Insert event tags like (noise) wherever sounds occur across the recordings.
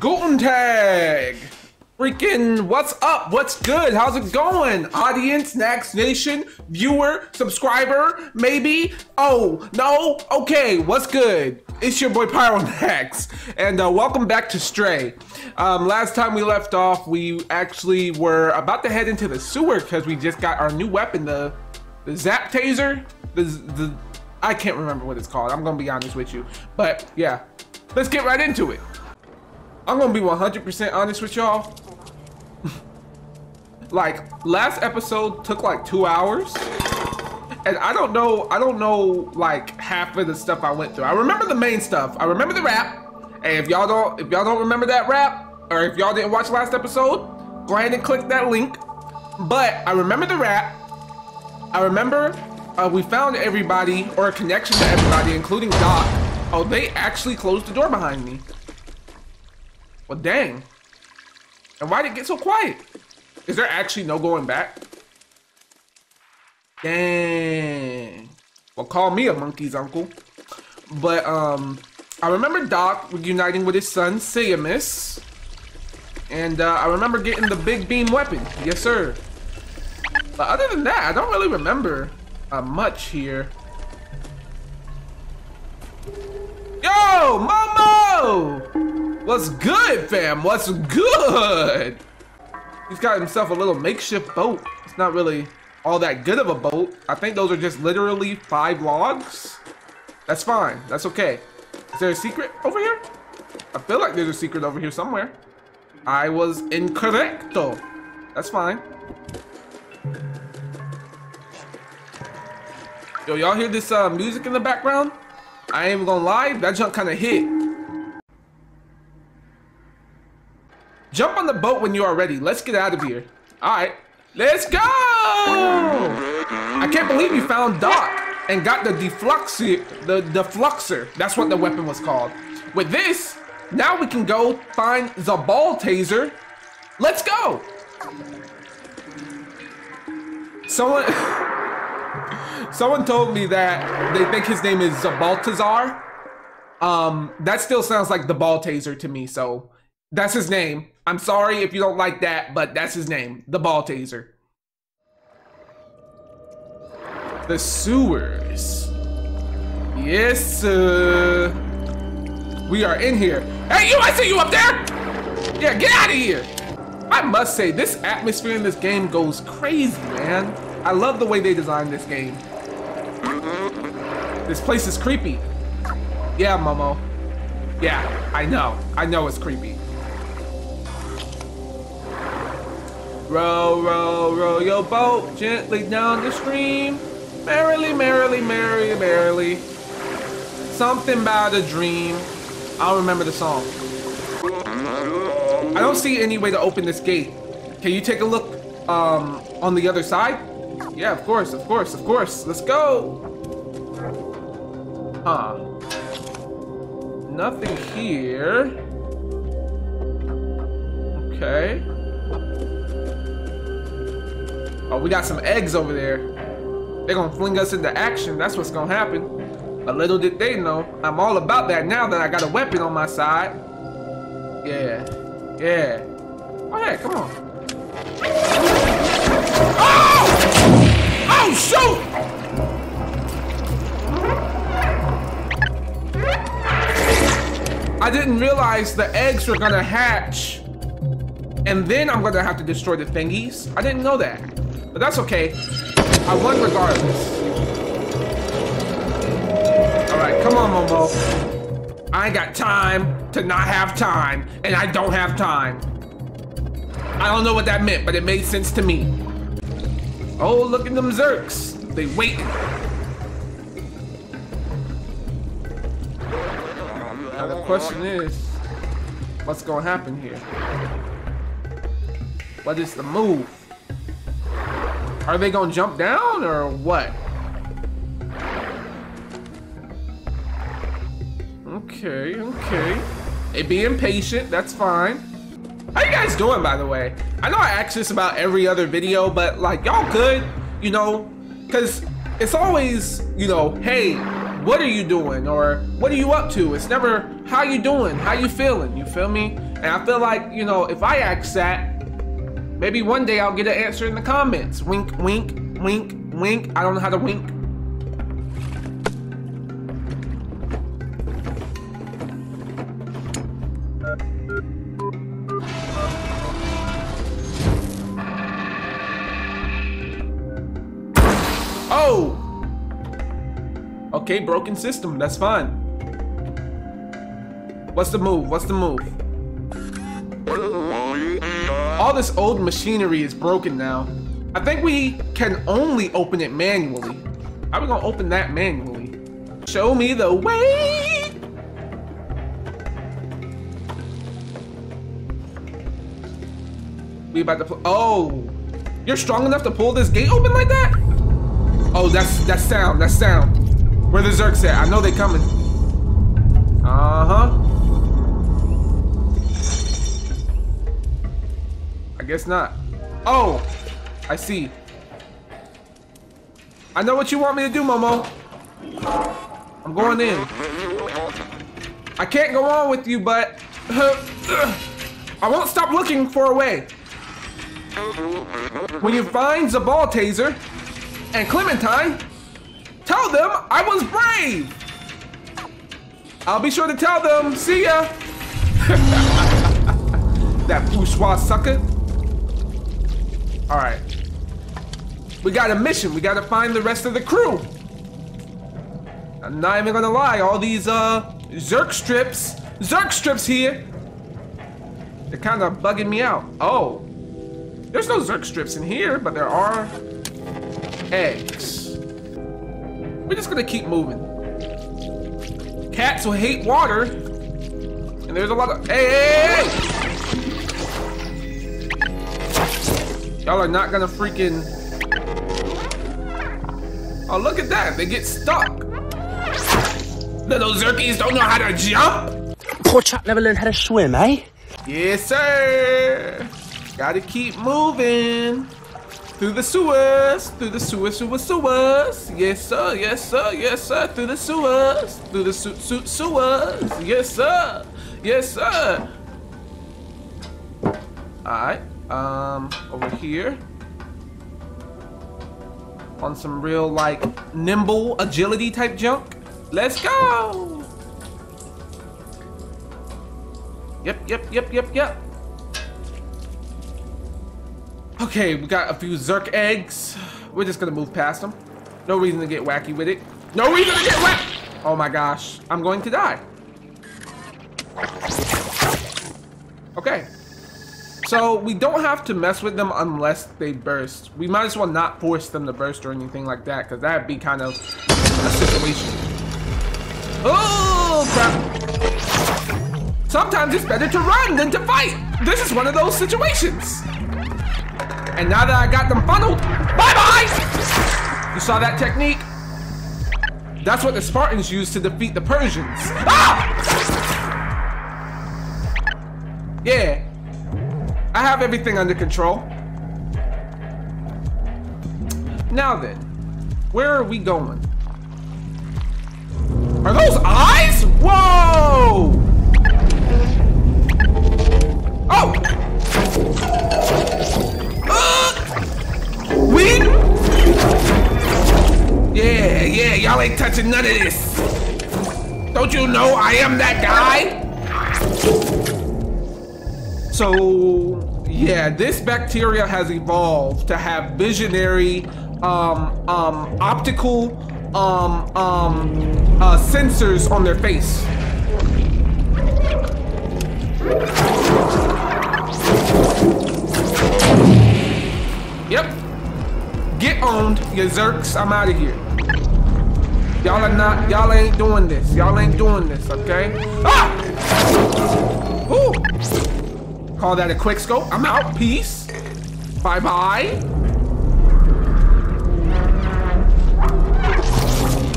Guten Tag! Freaking, what's up? What's good? How's it going? Audience, Nax Nation, viewer, subscriber, maybe? Oh, no? Okay, what's good? It's your boy Pironax, and uh, welcome back to Stray. Um, last time we left off, we actually were about to head into the sewer because we just got our new weapon, the, the Zap Taser? The, the, I can't remember what it's called. I'm gonna be honest with you. But yeah, let's get right into it. I'm gonna be 100% honest with y'all. (laughs) like last episode took like two hours, and I don't know. I don't know like half of the stuff I went through. I remember the main stuff. I remember the rap. And if y'all don't, if y'all don't remember that rap, or if y'all didn't watch last episode, go ahead and click that link. But I remember the rap. I remember uh, we found everybody or a connection to everybody, including Doc. Oh, they actually closed the door behind me. Well, dang. And why did it get so quiet? Is there actually no going back? Dang. Well, call me a monkey's uncle. But, um, I remember Doc reuniting with his son, Seamus. And, uh, I remember getting the big beam weapon. Yes, sir. But other than that, I don't really remember uh, much here. Yo, Momo! What's good, fam? What's good? He's got himself a little makeshift boat. It's not really all that good of a boat. I think those are just literally five logs. That's fine. That's okay. Is there a secret over here? I feel like there's a secret over here somewhere. I was incorrecto. That's fine. Yo, y'all hear this uh, music in the background? I ain't even gonna lie, that jump kind of hit. Jump on the boat when you are ready. Let's get out of here. All right, let's go! I can't believe you found Doc and got the Defluxor, the Defluxor. That's what the weapon was called. With this, now we can go find the ball taser. Let's go! Someone... (laughs) Someone told me that they think his name is Zbaltazar. Um, that still sounds like the ball taser to me, so that's his name. I'm sorry if you don't like that, but that's his name, the ball taser. The sewers. Yes, sir. We are in here. Hey, you, I see you up there! Yeah, get out of here! I must say, this atmosphere in this game goes crazy, man. I love the way they designed this game. This place is creepy. Yeah, Momo. Yeah, I know. I know it's creepy. Row, row, row your boat gently down the stream. Merrily, merrily, merrily, merrily. Something about a dream. I don't remember the song. I don't see any way to open this gate. Can you take a look um, on the other side? Yeah, of course, of course, of course. Let's go. Huh. Nothing here. Okay. Oh, we got some eggs over there. They're gonna fling us into action. That's what's gonna happen. A little did they know. I'm all about that now that I got a weapon on my side. Yeah. Yeah. Oh yeah, come on. Oh! Oh, shoot! I didn't realize the eggs were gonna hatch. And then I'm gonna have to destroy the thingies. I didn't know that. But that's okay. I won regardless. Alright, come on, Momo. I ain't got time to not have time, and I don't have time. I don't know what that meant, but it made sense to me. Oh, look at them Zurks. They waiting. Now the question is, what's gonna happen here? What is the move? Are they gonna jump down or what? Okay, okay. They be impatient, that's fine. How you guys doing, by the way? I know I ask this about every other video, but like, y'all good? You know, because it's always, you know, hey, what are you doing or what are you up to? It's never how you doing, how you feeling, you feel me? And I feel like, you know, if I ask that, maybe one day I'll get an answer in the comments. Wink, wink, wink, wink. I don't know how to wink. Oh! Okay, broken system. That's fine. What's the move? What's the move? All this old machinery is broken now. I think we can only open it manually. How are we gonna open that manually? Show me the way! We about to pull- Oh! You're strong enough to pull this gate open like that? Oh, that's that's sound. That's sound. Where the Zurks at? I know they coming. Uh-huh. Guess not. Oh, I see. I know what you want me to do, Momo. I'm going in. I can't go on with you, but (laughs) I won't stop looking for a way. When you find the ball taser, and Clementine, tell them I was brave. I'll be sure to tell them. See ya. (laughs) that bourgeois sucker. All right. We got a mission. We got to find the rest of the crew. I'm not even gonna lie. All these uh Zurk strips, Zurk strips here. They're kind of bugging me out. Oh, there's no Zurk strips in here, but there are eggs. We're just gonna keep moving. Cats will hate water. And there's a lot of, hey, hey, hey! Y'all are not gonna freaking, oh, look at that, they get stuck. Little Zerkies don't know how to jump. Poor chap never learned how to swim, eh? Yes, sir. Gotta keep moving. Through the sewers, through the sewers, sewers, sewers. Yes, sir, yes, sir, yes, sir. Through the sewers, through the su su sewers. Yes, sir, yes, sir. Alright, um, over here. On some real, like, nimble agility type junk. Let's go! Yep, yep, yep, yep, yep. Okay, we got a few Zurk eggs. We're just gonna move past them. No reason to get wacky with it. No reason to get wacky. Oh my gosh, I'm going to die. Okay. So we don't have to mess with them unless they burst. We might as well not force them to burst or anything like that, because that'd be kind of a situation. Oh crap! Sometimes it's better to run than to fight. This is one of those situations. And now that I got them funneled, bye-bye! You saw that technique? That's what the Spartans used to defeat the Persians. Ah! Yeah. I have everything under control. Now then, where are we going? Are those eyes? Whoa! Oh! Uh! We? Yeah, yeah, y'all ain't touching none of this. Don't you know I am that guy? So, yeah, this bacteria has evolved to have visionary, um, um, optical, um, um, uh, sensors on their face. Yep. Get owned, you Zurks. I'm out of here. Y'all are not, y'all ain't doing this. Y'all ain't doing this, okay? Ah! Ooh. Call that a quick scope. I'm out. Peace. Bye-bye.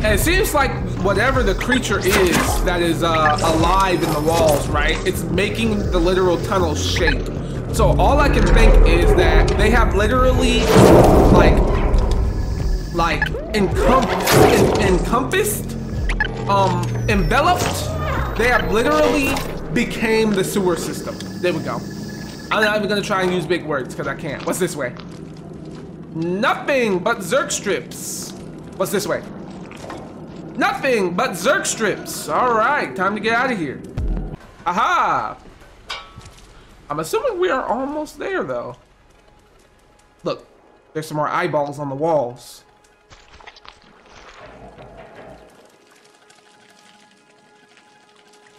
It seems like whatever the creature is that is uh, alive in the walls, right? It's making the literal tunnel shape. So all I can think is that they have literally like like encom en encompassed um, enveloped. They have literally became the sewer system. There we go. I'm not even gonna try and use big words because I can't. What's this way? Nothing but Zurk strips. What's this way? Nothing but Zurk strips. All right, time to get out of here. Aha! I'm assuming we are almost there though. Look, there's some more eyeballs on the walls.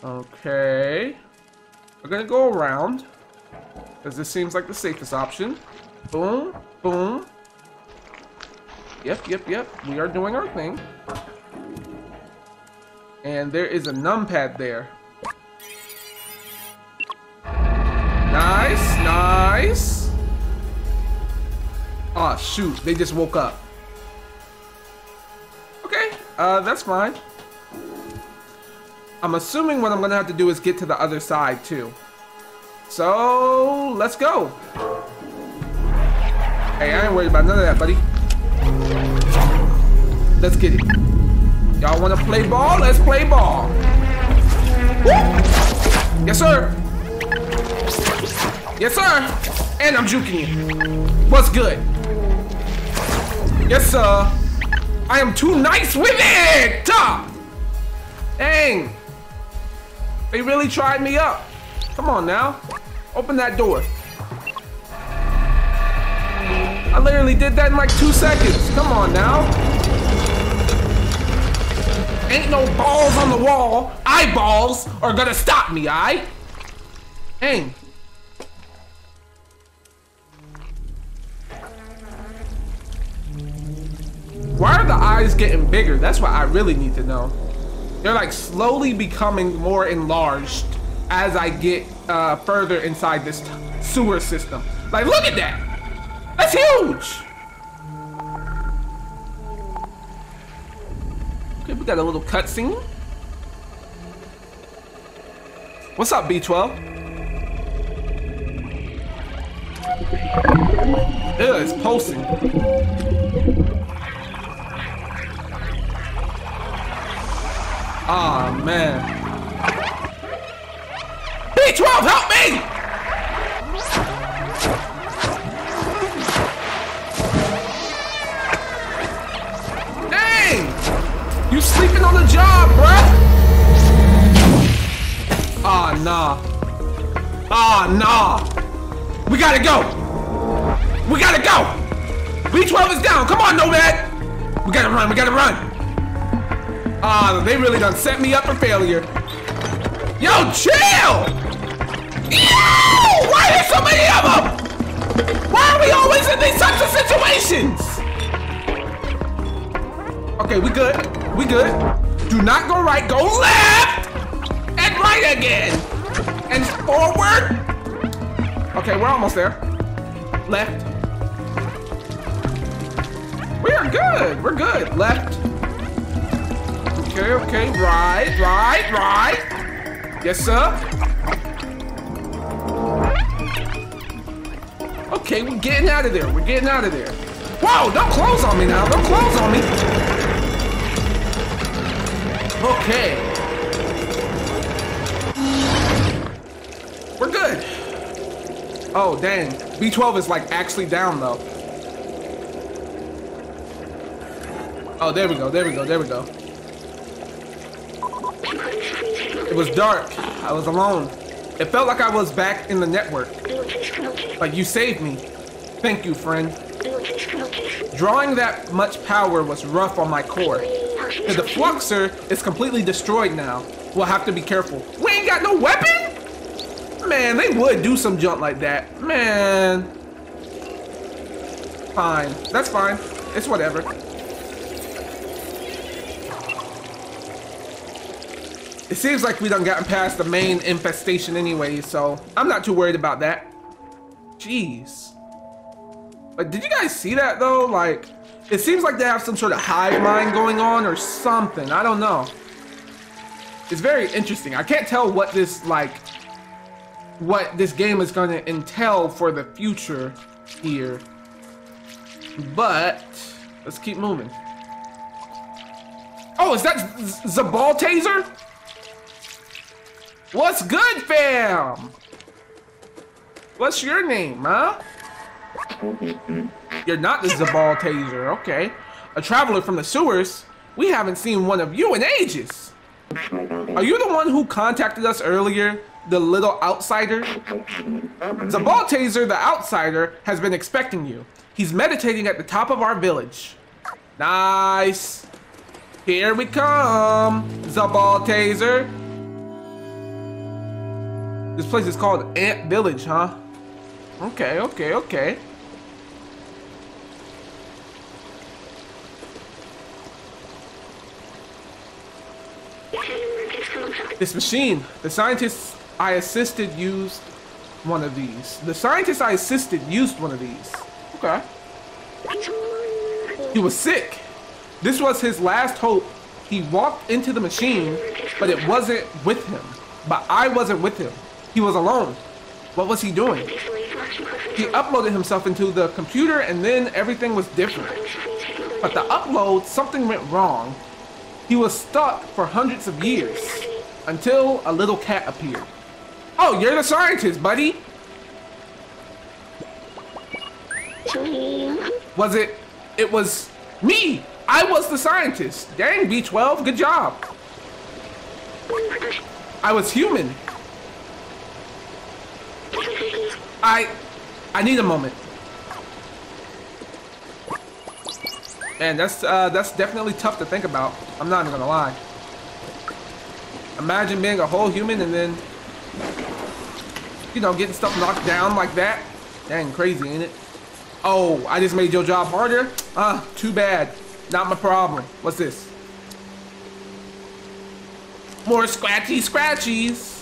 Okay. We're gonna go around. Because this seems like the safest option. Boom, boom. Yep, yep, yep. We are doing our thing. And there is a numpad there. Nice, nice. Oh, shoot. They just woke up. Okay, uh, that's fine. I'm assuming what I'm gonna have to do is get to the other side too. So, let's go. Hey, I ain't worried about none of that, buddy. Let's get it. Y'all wanna play ball? Let's play ball. Woo! Yes, sir. Yes, sir. And I'm juking you. What's good? Yes, sir. I am too nice with it! Dang. They really tried me up. Come on now. Open that door. I literally did that in like two seconds. Come on now. Ain't no balls on the wall. Eyeballs are gonna stop me, I. Hang. Why are the eyes getting bigger? That's what I really need to know. They're like slowly becoming more enlarged as I get uh, further inside this sewer system. Like, look at that. That's huge. Okay, we got a little cutscene. What's up, B12? Ew, it's pulsing. Ah, oh, man. B12, help me! Dang! You sleeping on the job, bruh? Ah, oh, nah. Ah, oh, nah. We gotta go. We gotta go. B12 is down. Come on, Nomad. We gotta run. We gotta run. Ah, they really done set me up for failure. Yo, chill! Why are so many of them? Why are we always in these types of situations? Okay, we good. We good. Do not go right, go left! And right again! And forward! Okay, we're almost there. Left. We are good. We're good. Left. Okay, okay, right, right, right. Yes, sir. Okay, we're getting out of there. We're getting out of there. Whoa, don't close on me now. Don't close on me. Okay. We're good. Oh, dang. B12 is like actually down though. Oh, there we go, there we go, there we go. It was dark. I was alone. It felt like I was back in the network. But you saved me. Thank you, friend. Drawing that much power was rough on my core. The Fluxer is completely destroyed now. We'll have to be careful. We ain't got no weapon? Man, they would do some junk like that. Man. Fine. That's fine. It's whatever. It seems like we done gotten past the main infestation anyway, so I'm not too worried about that. Jeez. Like, did you guys see that though? Like, it seems like they have some sort of hive mind going on or something. I don't know. It's very interesting. I can't tell what this, like, what this game is going to entail for the future here. But, let's keep moving. Oh, is that Zbaltazar? What's good, fam? What's your name, huh? You're not the Zbaltazar, okay. A traveler from the sewers? We haven't seen one of you in ages. Are you the one who contacted us earlier? The little outsider? Zbaltazar, the outsider, has been expecting you. He's meditating at the top of our village. Nice. Here we come, Zbaltazar. This place is called Ant Village, huh? Okay, okay, okay. This machine, the scientists I assisted used one of these. The scientists I assisted used one of these. Okay. He was sick. This was his last hope. He walked into the machine, but it wasn't with him. But I wasn't with him. He was alone. What was he doing? He uploaded himself into the computer and then everything was different. But the upload, something went wrong. He was stuck for hundreds of years until a little cat appeared. Oh, you're the scientist, buddy. Was it? It was me. I was the scientist. Dang, B12, good job. I was human. I, I need a moment. Man, that's uh, that's definitely tough to think about. I'm not even gonna lie. Imagine being a whole human and then, you know, getting stuff knocked down like that. Dang, crazy, ain't it? Oh, I just made your job harder? Ah, too bad. Not my problem. What's this? More scratchy scratchies.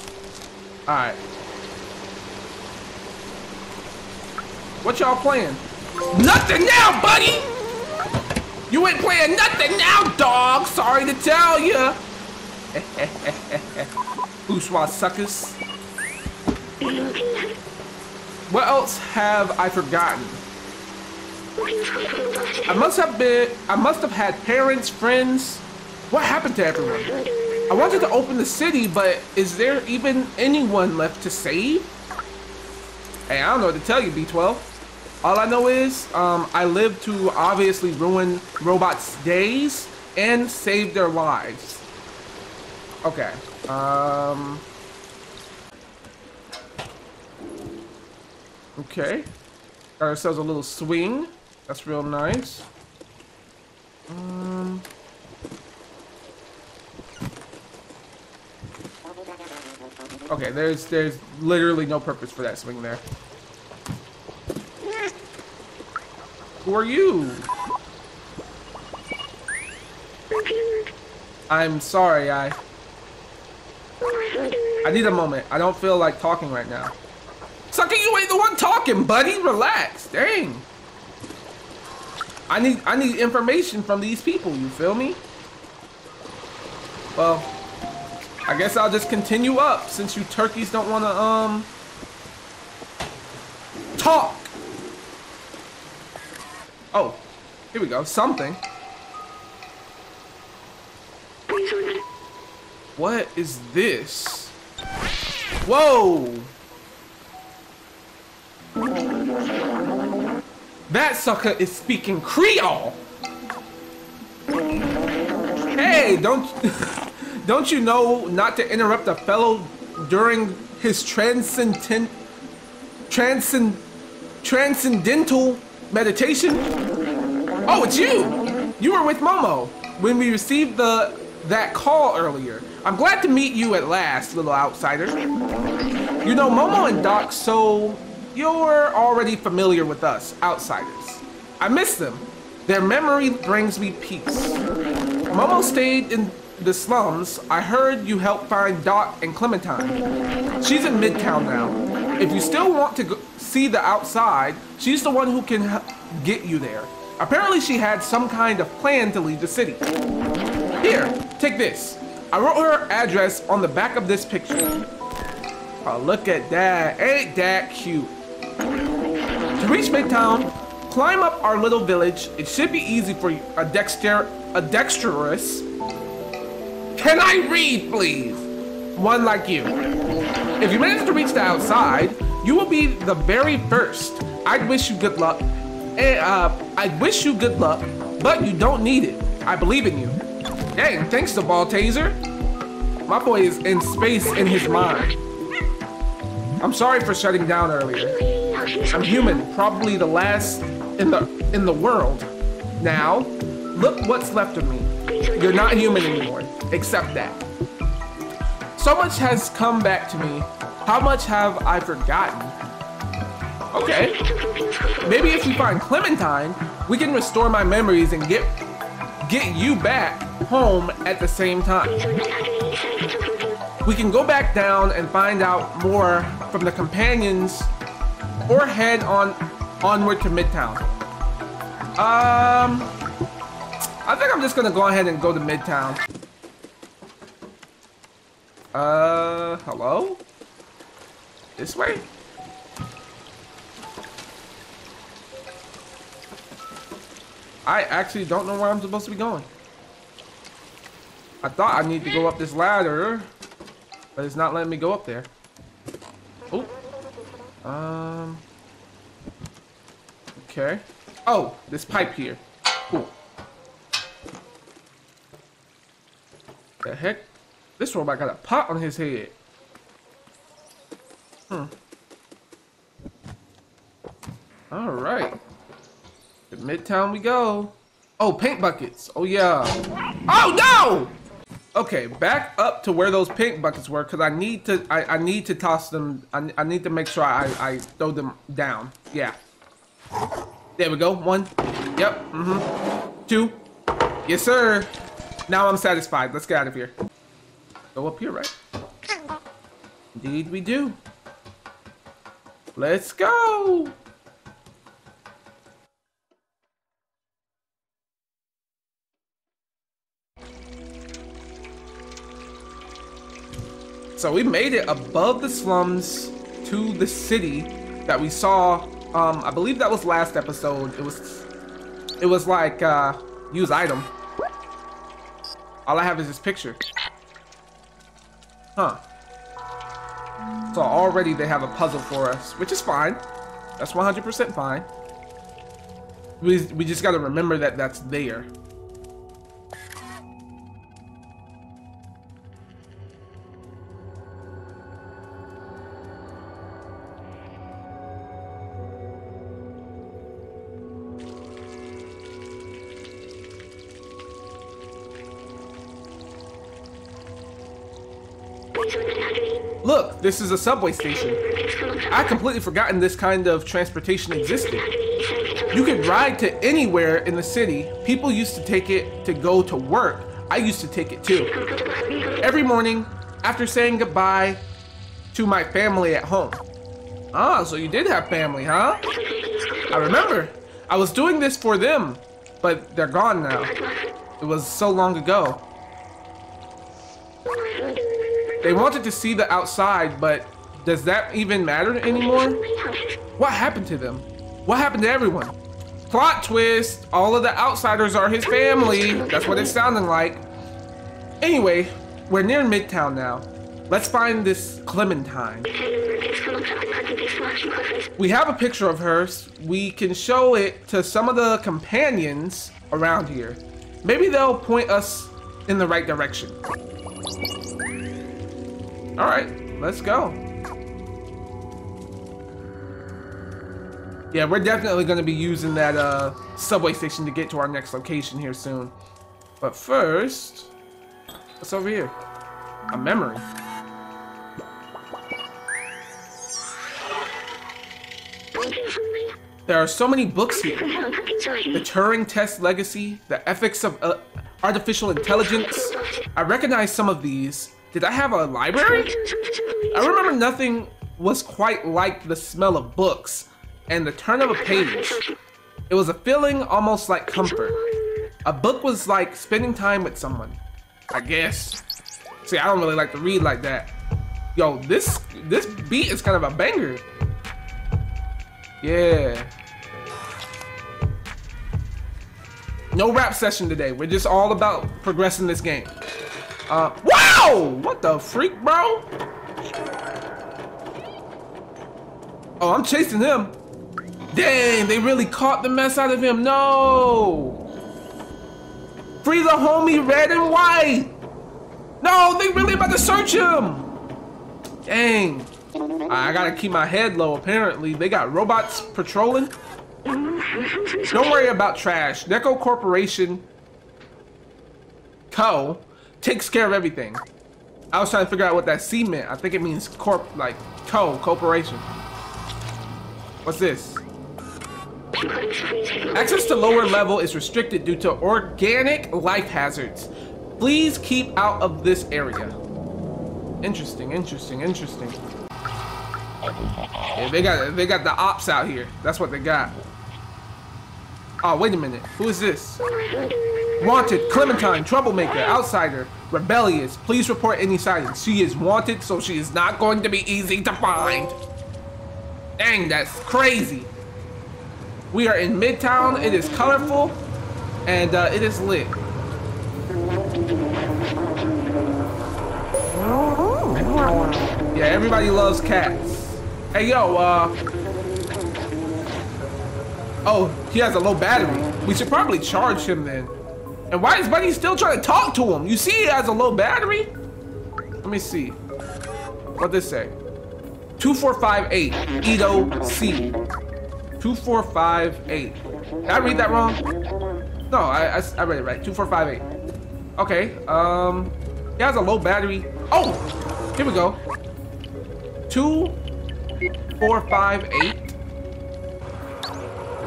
Alright. What y'all playing? Nothing now, buddy! You ain't playing nothing now, dog! Sorry to tell ya! (laughs) Bourgeois suckers. What else have I forgotten? I must have been, I must have had parents, friends. What happened to everyone? I wanted to open the city, but is there even anyone left to save? Hey, I don't know what to tell you, B12. All I know is, um, I live to obviously ruin robots' days and save their lives. Okay. Um. Okay. Got ourselves a little swing. That's real nice. Um. Okay, there's there's literally no purpose for that swing there. Who are you? I'm sorry, I... I need a moment. I don't feel like talking right now. Sucker, you ain't the one talking, buddy. Relax. Dang. I need I need information from these people, you feel me? Well, I guess I'll just continue up since you turkeys don't want to um talk. Oh, here we go. Something. What is this? Whoa! That sucker is speaking Creole! Hey, don't (laughs) don't you know not to interrupt a fellow during his transcendent transcend transcendental meditation? Oh, it's you! You were with Momo when we received the that call earlier. I'm glad to meet you at last, little outsider. You know Momo and Doc, so you're already familiar with us, outsiders. I miss them. Their memory brings me peace. Momo stayed in the slums. I heard you helped find Doc and Clementine. She's in Midtown now. If you still want to see the outside, she's the one who can get you there. Apparently she had some kind of plan to leave the city. Here, take this. I wrote her address on the back of this picture. Oh, look at that. Ain't that cute? To reach Midtown, climb up our little village. It should be easy for a dexter a dexterous Can I read, please? One like you. If you manage to reach the outside, you will be the very first. I wish you good luck. And, uh, I wish you good luck, but you don't need it. I believe in you. Dang, thanks to Ball Taser. My boy is in space in his mind. I'm sorry for shutting down earlier. I'm human, probably the last in the in the world. Now, look what's left of me. You're not human anymore. Accept that. So much has come back to me. How much have I forgotten? Okay. Maybe if we find Clementine, we can restore my memories and get get you back home at the same time. We can go back down and find out more from the companions or head on onward to Midtown. Um, I think I'm just gonna go ahead and go to Midtown. Uh, hello? This way? I actually don't know where I'm supposed to be going. I thought I need to go up this ladder, but it's not letting me go up there. Oh. Um. Okay. Oh, this pipe here. Cool. The heck? This robot got a pot on his head. Hmm. Alright. To Midtown we go. Oh, paint buckets. Oh, yeah. Oh, no! Okay, back up to where those paint buckets were, because I need to I, I need to toss them. I, I need to make sure I, I throw them down. Yeah. There we go. One. Yep. Mm-hmm. Two. Yes, sir. Now I'm satisfied. Let's get out of here. Go up here, right? Indeed we do. Let's go! So we made it above the slums to the city that we saw. Um, I believe that was last episode. It was, it was like uh, use item. All I have is this picture. Huh. So already they have a puzzle for us, which is fine. That's 100% fine. We, we just gotta remember that that's there. This is a subway station. I completely forgotten this kind of transportation existed. You could ride to anywhere in the city. People used to take it to go to work. I used to take it too. Every morning, after saying goodbye to my family at home. Ah, so you did have family, huh? I remember. I was doing this for them, but they're gone now. It was so long ago. They wanted to see the outside, but does that even matter anymore? What happened to them? What happened to everyone? Plot twist, all of the outsiders are his family. That's what it's sounding like. Anyway, we're near Midtown now. Let's find this Clementine. We have a picture of her. We can show it to some of the companions around here. Maybe they'll point us in the right direction. All right, let's go. Yeah, we're definitely going to be using that uh, subway station to get to our next location here soon. But first, what's over here? A memory. There are so many books here. The Turing Test Legacy, The Ethics of uh, Artificial Intelligence. I recognize some of these. Did I have a library? I remember nothing was quite like the smell of books and the turn of a page. It was a feeling almost like comfort. A book was like spending time with someone. I guess. See, I don't really like to read like that. Yo, this this beat is kind of a banger. Yeah. No rap session today. We're just all about progressing this game. Uh, wow! What the freak, bro? Oh, I'm chasing him. Dang, they really caught the mess out of him. No! Free the homie red and white! No, they really about to search him! Dang. I gotta keep my head low, apparently. They got robots patrolling. Don't worry about trash. Neko Corporation Co. takes care of everything. I was trying to figure out what that C meant. I think it means corp, like co, corporation. What's this? Access to lower level is restricted due to organic life hazards. Please keep out of this area. Interesting, interesting, interesting. Yeah, they got they got the ops out here. That's what they got. Oh, wait a minute. Who is this? Wanted, Clementine, troublemaker, outsider, rebellious. Please report any sightings. She is wanted, so she is not going to be easy to find. Dang, that's crazy. We are in Midtown. It is colorful, and uh, it is lit. Yeah, everybody loves cats. Hey, yo, uh... Oh, he has a low battery. We should probably charge him then. And why is Buddy still trying to talk to him? You see he has a low battery? Let me see. What does this say? 2458 Edo C. 2458. Did I read that wrong? No, I, I, I read it right. 2458. Okay, um, he has a low battery. Oh, here we go. Two, four, five, eight.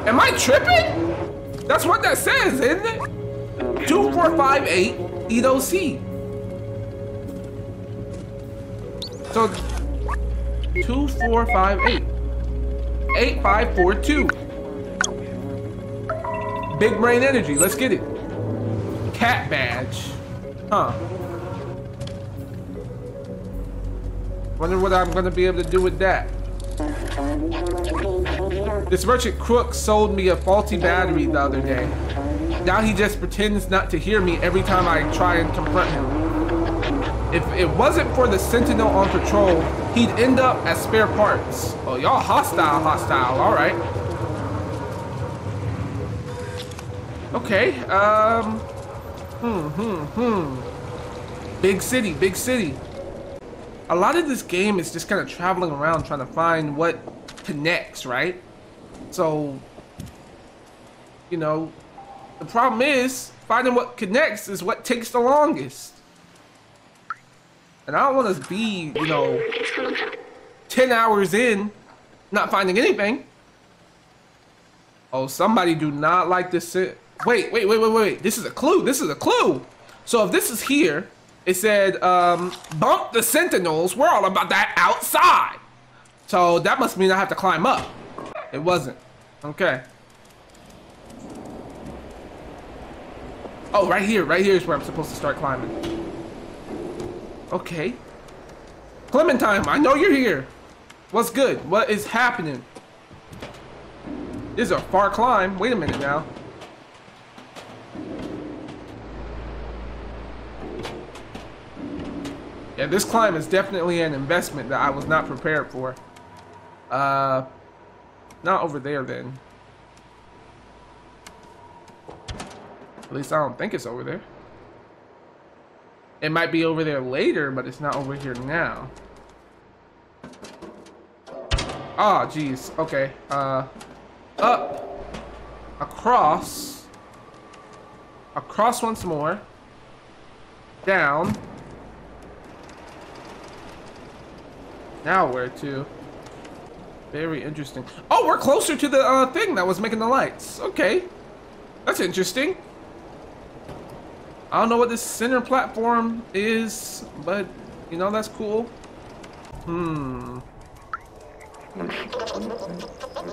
Am I tripping? That's what that says, isn't it? 2458 Edo C. So 2458 8542 Big brain energy, let's get it. Cat badge. Huh. Wonder what I'm gonna be able to do with that. This merchant crook sold me a faulty battery the other day. Now he just pretends not to hear me every time I try and confront him. If it wasn't for the sentinel on patrol, he'd end up as spare parts. Oh, y'all hostile, hostile, all right. Okay, um, hmm, hmm, hmm. Big city, big city. A lot of this game is just kind of traveling around trying to find what connects, right? So, you know, the problem is, finding what connects is what takes the longest. And I don't want to be, you know, 10 hours in, not finding anything. Oh, somebody do not like this. Wait, wait, wait, wait, wait. This is a clue. This is a clue. So if this is here, it said, um, bump the sentinels. We're all about that outside. So that must mean I have to climb up. It wasn't. Okay. Oh, right here. Right here is where I'm supposed to start climbing. Okay. Clementine, I know you're here. What's good? What is happening? This is a far climb. Wait a minute now. This climb is definitely an investment that I was not prepared for. Uh, not over there then. At least I don't think it's over there. It might be over there later, but it's not over here now. Ah, oh, jeez. Okay. Uh, up, across, across once more, down. Now where to? Very interesting. Oh, we're closer to the uh, thing that was making the lights. Okay. That's interesting. I don't know what this center platform is, but you know, that's cool. Hmm.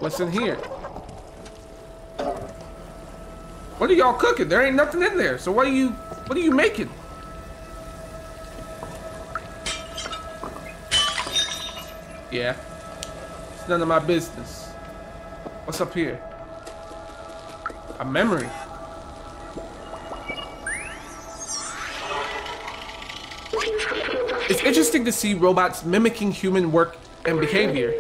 What's in here? What are y'all cooking? There ain't nothing in there. So what are you what are you making? Yeah. It's none of my business. What's up here? A memory. It's interesting to see robots mimicking human work and behavior.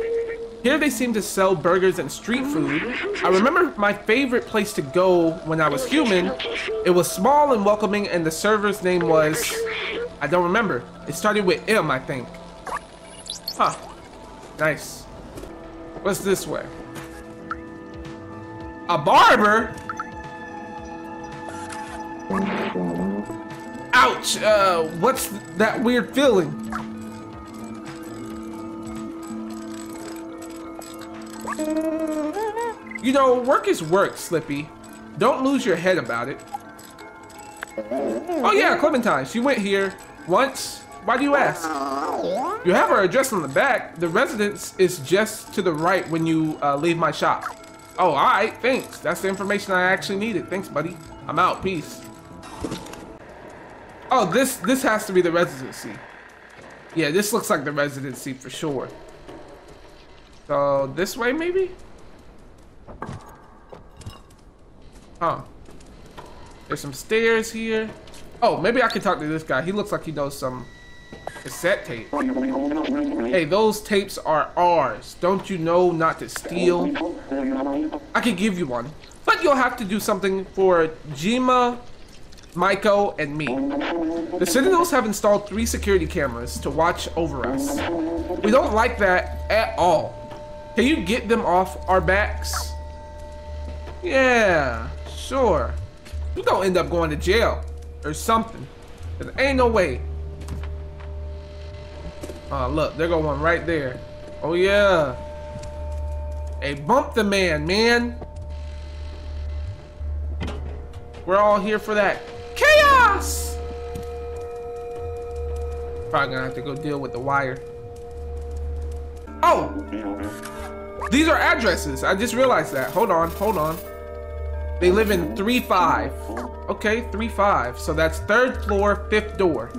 Here they seem to sell burgers and street food. I remember my favorite place to go when I was human. It was small and welcoming and the server's name was... I don't remember. It started with M, I think. Huh. Nice. What's this way? A barber? Ouch! Uh, what's that weird feeling? You know, work is work, Slippy. Don't lose your head about it. Oh yeah, Clementine. She went here once. Why do you ask? You have her address on the back. The residence is just to the right when you uh, leave my shop. Oh, all right. Thanks. That's the information I actually needed. Thanks, buddy. I'm out. Peace. Oh, this this has to be the residency. Yeah, this looks like the residency for sure. So this way, maybe? Huh. There's some stairs here. Oh, maybe I can talk to this guy. He looks like he knows some cassette tape. Hey, those tapes are ours. Don't you know not to steal? I could give you one. But you'll have to do something for Jima, Maiko, and me. The Sentinels have installed three security cameras to watch over us. We don't like that at all. Can you get them off our backs? Yeah, sure. We don't end up going to jail or something. There ain't no way. Oh, look, there go one right there. Oh, yeah. Hey, bump the man, man. We're all here for that chaos. Probably gonna have to go deal with the wire. Oh! These are addresses. I just realized that. Hold on, hold on. They live in 3-5. Okay, 3-5. So that's third floor, fifth door.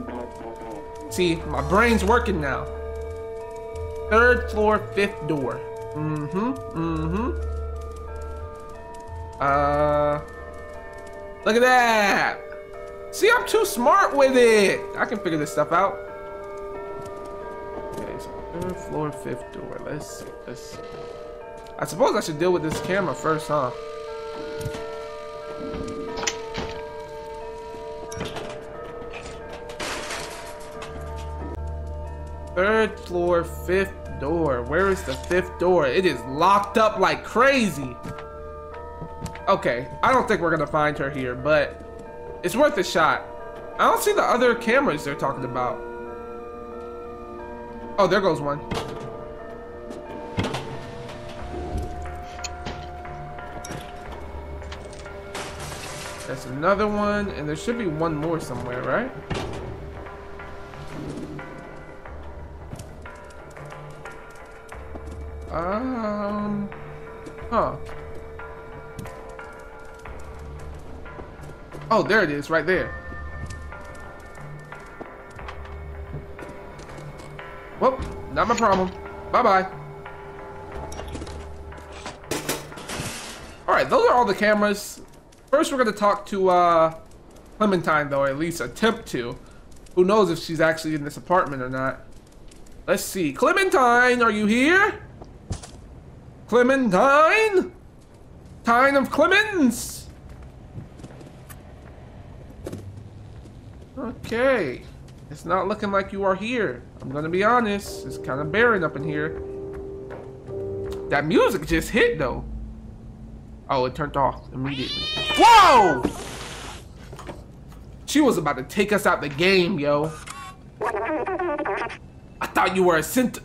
See, my brain's working now. Third floor, fifth door. Mm-hmm, mm-hmm. Uh, look at that. See, I'm too smart with it. I can figure this stuff out. Okay, so third floor, fifth door. Let's see, let's see. I suppose I should deal with this camera first, huh? Third floor, fifth door. Where is the fifth door? It is locked up like crazy. Okay, I don't think we're gonna find her here, but it's worth a shot. I don't see the other cameras they're talking about. Oh, there goes one. That's another one, and there should be one more somewhere, right? Um, huh. Oh, there it is, right there. Well, not my problem. Bye-bye. All right, those are all the cameras. First, we're going to talk to uh, Clementine, though, or at least attempt to. Who knows if she's actually in this apartment or not. Let's see. Clementine, are you here? Clementine? Time of Clemens? Okay. It's not looking like you are here. I'm gonna be honest. It's kind of barren up in here. That music just hit, though. Oh, it turned off immediately. Whoa! She was about to take us out the game, yo. I thought you were a synth.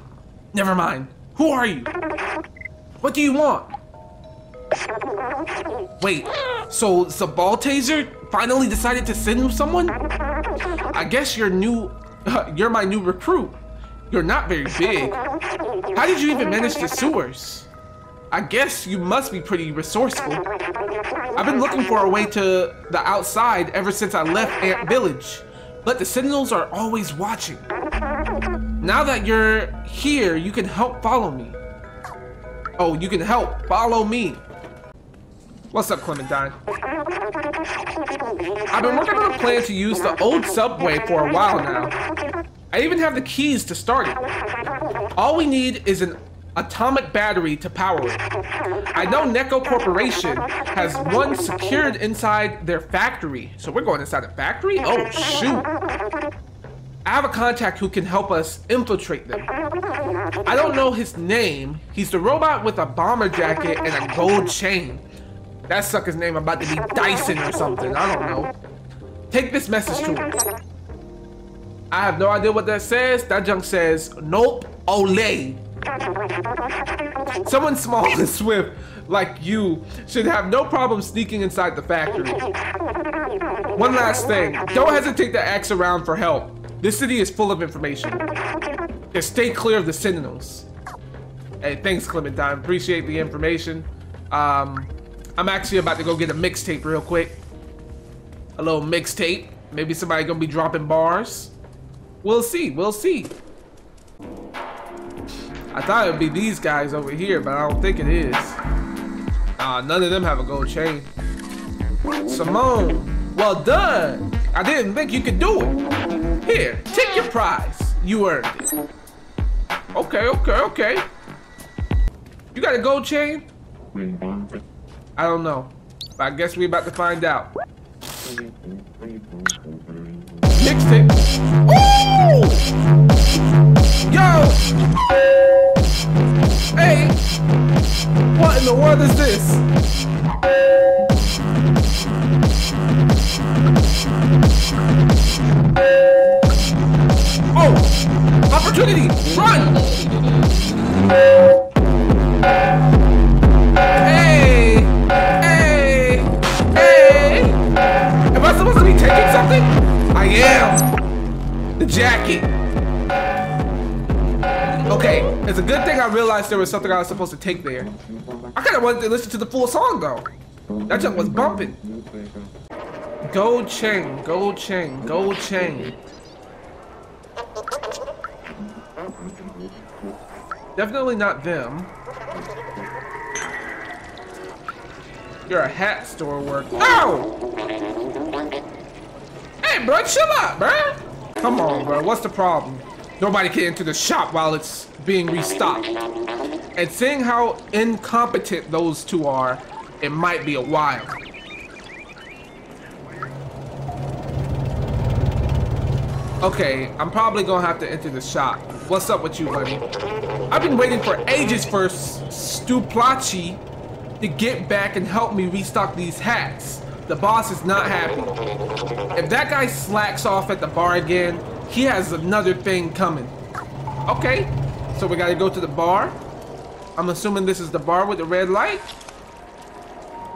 Never mind. Who are you? What do you want? Wait, so the Zbaltazar finally decided to send someone? I guess you're new, (laughs) you're my new recruit. You're not very big. How did you even manage the sewers? I guess you must be pretty resourceful. I've been looking for a way to the outside ever since I left Ant Village, but the Sentinels are always watching. Now that you're here, you can help follow me. Oh, you can help follow me. What's up, Clementine? I've been working on a plan to use the old subway for a while now. I even have the keys to start it. All we need is an atomic battery to power it. I know Neko Corporation has one secured inside their factory. So we're going inside the factory? Oh, shoot. I have a contact who can help us infiltrate them. I don't know his name. He's the robot with a bomber jacket and a gold chain. That sucker's name about to be Dyson or something. I don't know. Take this message to him. I have no idea what that says. That junk says, nope, ole. Someone small (laughs) and swift like you should have no problem sneaking inside the factory. One last thing, don't hesitate to ask around for help. This city is full of information. Just stay clear of the Sentinels. Hey, thanks Clementine, appreciate the information. Um, I'm actually about to go get a mixtape real quick. A little mixtape. Maybe somebody gonna be dropping bars. We'll see, we'll see. I thought it would be these guys over here, but I don't think it is. Uh, none of them have a gold chain. Simone, well done. I didn't think you could do it. Here, take your prize. You earned it. Okay, okay, okay. You got a gold chain? I don't know. But I guess we about to find out. Mixtape. Ooh! Yo! Hey! What in the world is this? Opportunity! Run! Hey! Hey! Hey! Am I supposed to be taking something? I am! The jacket! Okay, it's a good thing I realized there was something I was supposed to take there. I kind of wanted to listen to the full song though. That jump was bumping. Gold chain, gold chain, gold chain. Definitely not them. You're a hat store worker. Ow! Hey, bro, chill out, bro. Come on, bro. What's the problem? Nobody can enter the shop while it's being restocked. And seeing how incompetent those two are, it might be a while. Okay, I'm probably gonna have to enter the shop. What's up with you, buddy? I've been waiting for ages for Stuplachi to get back and help me restock these hats. The boss is not happy. If that guy slacks off at the bar again, he has another thing coming. Okay, so we gotta go to the bar. I'm assuming this is the bar with the red light.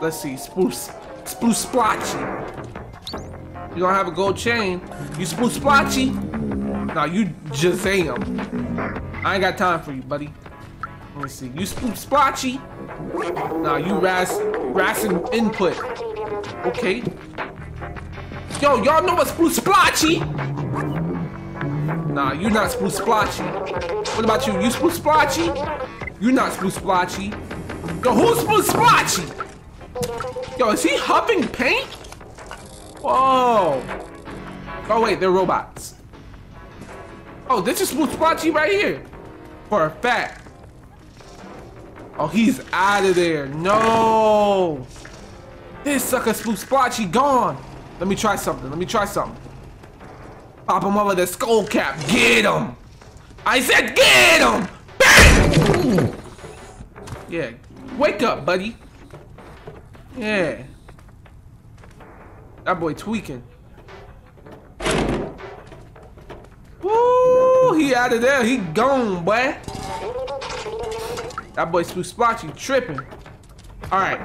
Let's see, Spruce, Spruce Splotchy. You don't have a gold chain. You Spruce Splotchy. Now you Jazam. I ain't got time for you, buddy. Let me see. You Spruce Splotchy. Now you Ras, Rasin Input. Okay. Yo, y'all know what Spruce Splotchy? Nah, you're not Spruce Splotchy. What about you? You Spruce Splotchy? You're not Spruce Splotchy. Yo, who's Spruce Splotchy? Yo, is he huffing paint? Whoa. Oh, wait, they're robots. Oh, this is Splotchy right here. For a fact. Oh, he's out of there. No. This sucker Splotchy gone. Let me try something. Let me try something. Pop him with a skull cap. Get him! I said get him! Bang! Yeah. Wake up, buddy. Yeah. That boy tweaking. Woo! He out of there. He gone, boy. That boy Splashy tripping. Alright.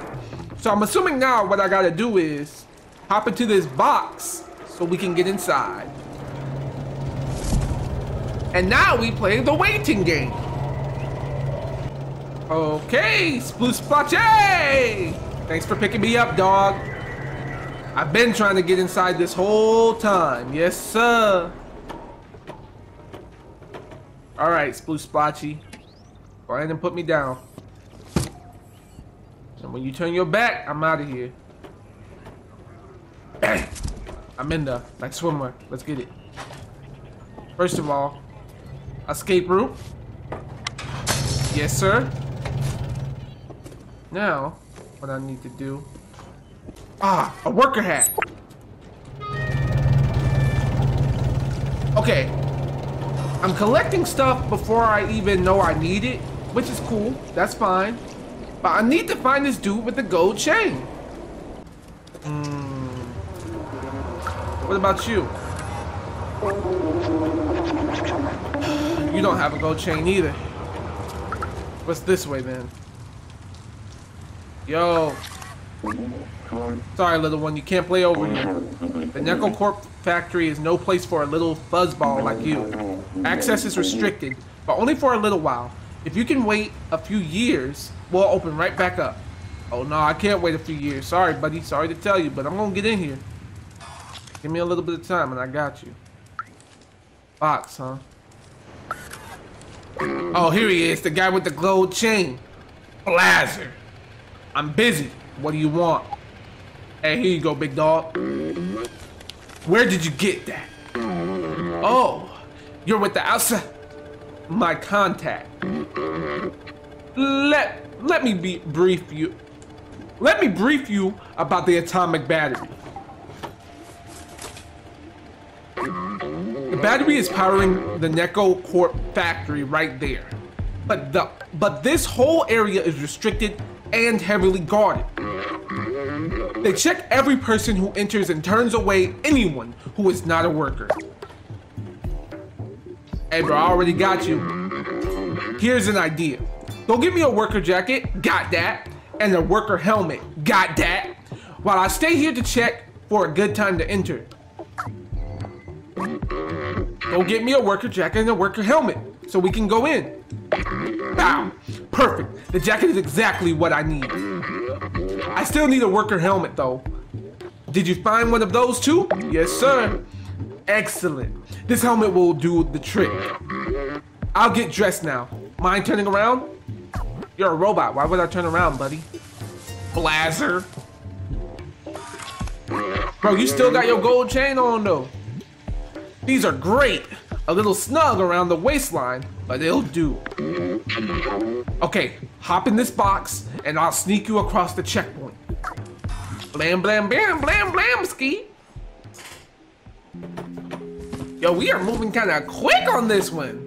So I'm assuming now what I gotta do is hop into this box so we can get inside. And now we play the waiting game. Okay, Sploose Splotchy! Thanks for picking me up, dog. I've been trying to get inside this whole time. Yes, sir. All right, Sploose Splotchy. Go ahead and put me down. And when you turn your back, I'm out of here. (clears throat) I'm in the like swimmer. Let's get it. First of all, escape route. Yes, sir. Now, what I need to do. Ah, a worker hat. Okay. I'm collecting stuff before I even know I need it, which is cool. That's fine. But I need to find this dude with the gold chain. Hmm. What about you? You don't have a gold chain either. What's this way then? Yo. Sorry, little one, you can't play over here. The Neko Corp factory is no place for a little fuzzball like you. Access is restricted, but only for a little while. If you can wait a few years, we'll open right back up. Oh no, I can't wait a few years. Sorry, buddy. Sorry to tell you, but I'm gonna get in here. Give me a little bit of time and I got you. Box, huh? Oh, here he is, the guy with the gold chain. Blazer. I'm busy. What do you want? Hey, here you go, big dog. Where did you get that? Oh, you're with the outside. My contact. Let let me be brief you. Let me brief you about the atomic battery. The battery is powering the Neko Corp factory right there. But the but this whole area is restricted and heavily guarded. They check every person who enters and turns away anyone who is not a worker. Hey bro, I already got you. Here's an idea. Go get me a worker jacket, got that, and a worker helmet, got that, while I stay here to check for a good time to enter. Go get me a worker jacket and a worker helmet so we can go in. Bow. Perfect. The jacket is exactly what I need. I still need a worker helmet though. Did you find one of those too? Yes, sir. Excellent. This helmet will do the trick. I'll get dressed now. Mind turning around? You're a robot. Why would I turn around, buddy? Blazer. Bro, you still got your gold chain on though. These are great. A little snug around the waistline, but it'll do. Okay, hop in this box and I'll sneak you across the checkpoint. Blam, blam, blam, blam, blam, ski. Yo, we are moving kind of quick on this one.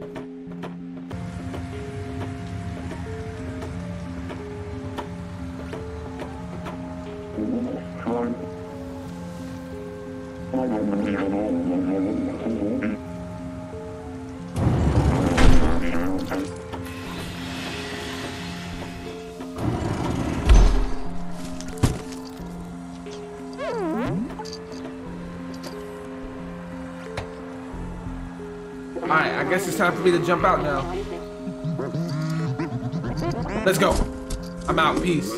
Time for me to jump out now. Let's go. I'm out. Peace.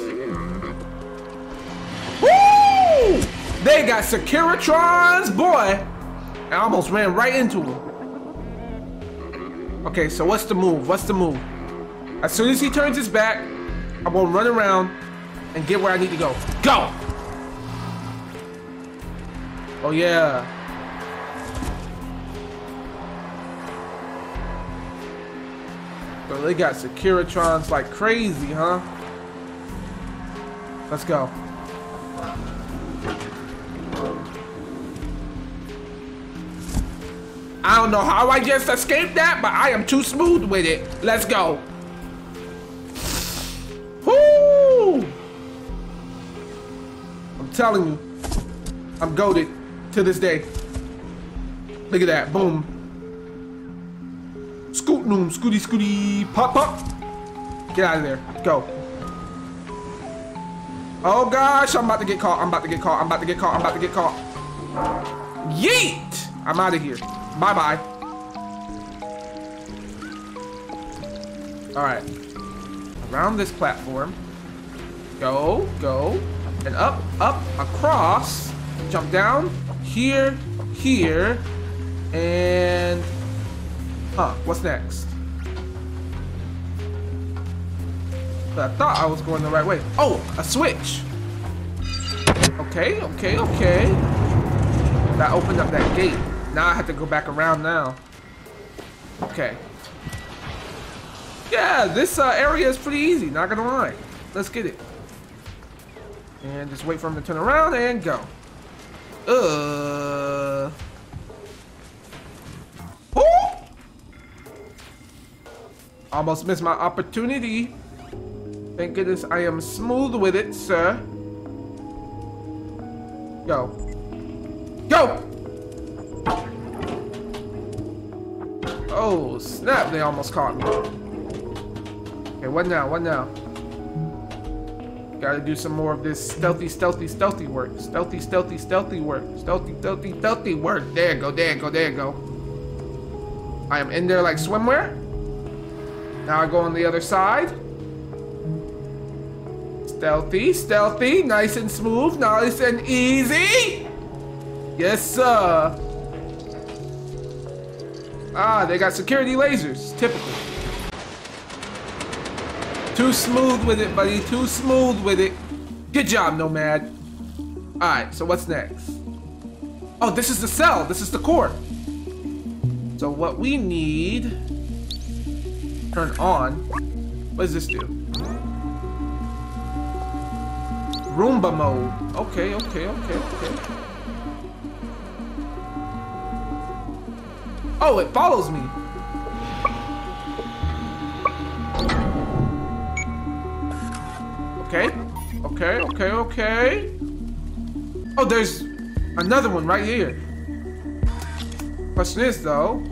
Woo! They got Securitrons, boy. I almost ran right into him. Okay, so what's the move? What's the move? As soon as he turns his back, I'm gonna run around and get where I need to go. Go! Oh yeah. They got Securitrons like crazy, huh? Let's go. I don't know how I just escaped that, but I am too smooth with it. Let's go. Whoo! I'm telling you, I'm goaded to this day. Look at that, boom. Noom, scooty scooty, pop pop. Get out of there, go. Oh gosh, I'm about to get caught, I'm about to get caught, I'm about to get caught, I'm about to get caught. Yeet! I'm out of here. Bye-bye. Alright. Around this platform. Go, go, and up, up, across. Jump down. Here, here, and... Huh, what's next? But I thought I was going the right way. Oh, a switch. Okay, okay, okay. That opened up that gate. Now I have to go back around now. Okay. Yeah, this uh, area is pretty easy, not gonna lie. Let's get it. And just wait for him to turn around and go. Uh. Almost missed my opportunity. Thank goodness I am smooth with it, sir. Go. Go! Oh, snap, they almost caught me. Okay, what now, what now? Gotta do some more of this stealthy, stealthy, stealthy work. Stealthy, stealthy, stealthy work. Stealthy, stealthy, stealthy work. There go, there go, there go. I am in there like swimwear. Now I go on the other side. Stealthy, stealthy, nice and smooth, nice and easy. Yes, sir. Ah, they got security lasers, typical. Too smooth with it, buddy, too smooth with it. Good job, Nomad. Alright, so what's next? Oh, this is the cell, this is the core. So what we need, turn on, what does this do? Roomba mode. Okay, okay, okay, okay. Oh, it follows me. Okay. Okay, okay, okay. Oh, there's another one right here. Question is, though.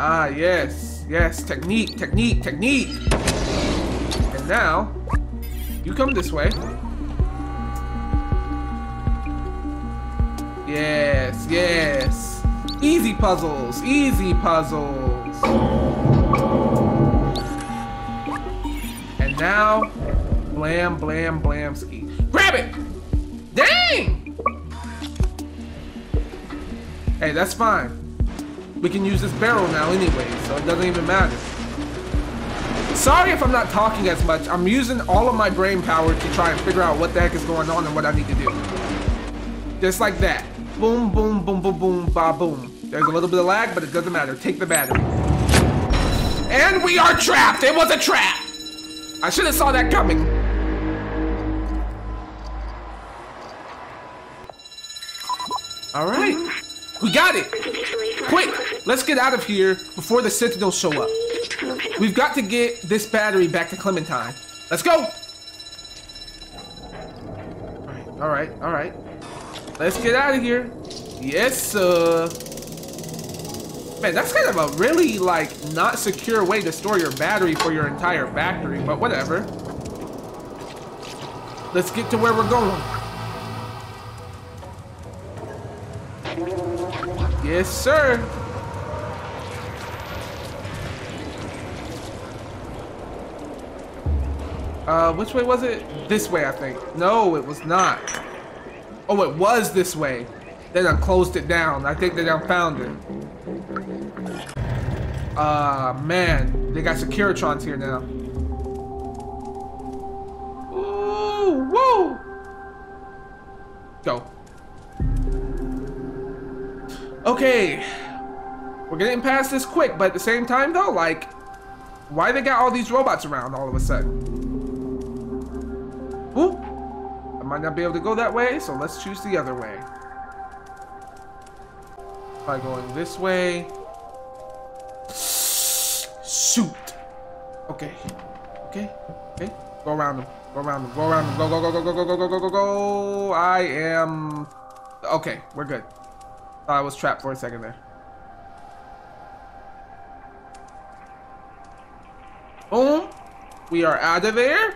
Ah, yes. Yes, technique, technique, technique. And now, you come this way. Yes, yes. Easy puzzles, easy puzzles. And now, blam, blam, blamski. Grab it! Dang! Hey, that's fine. We can use this barrel now anyway, so it doesn't even matter. Sorry if I'm not talking as much. I'm using all of my brain power to try and figure out what the heck is going on and what I need to do. Just like that. Boom, boom, boom, boom, boom, ba boom. There's a little bit of lag, but it doesn't matter. Take the battery. And we are trapped! It was a trap! I should have saw that coming. Alright. We got it! Quick! Let's get out of here before the Sentinels show up. We've got to get this battery back to Clementine. Let's go! Alright, alright, alright. Let's get out of here. Yes, sir. Man, that's kind of a really, like, not secure way to store your battery for your entire factory, but whatever. Let's get to where we're going. Yes, sir. Uh, which way was it? This way, I think. No, it was not. Oh, it was this way. Then I closed it down. I think they done found it. Ah, uh, man. They got Securitrons here now. Ooh, woo! Go. Okay. We're getting past this quick, but at the same time, though, like, why they got all these robots around all of a sudden? Might not be able to go that way, so let's choose the other way. By going this way. Shoot. Okay. Okay. Okay. Go around them. Go around them. Go around them. Go, go, go, go, go, go, go, go, go, go, go. I am... Okay, we're good. I was trapped for a second there. Boom. We are out of there.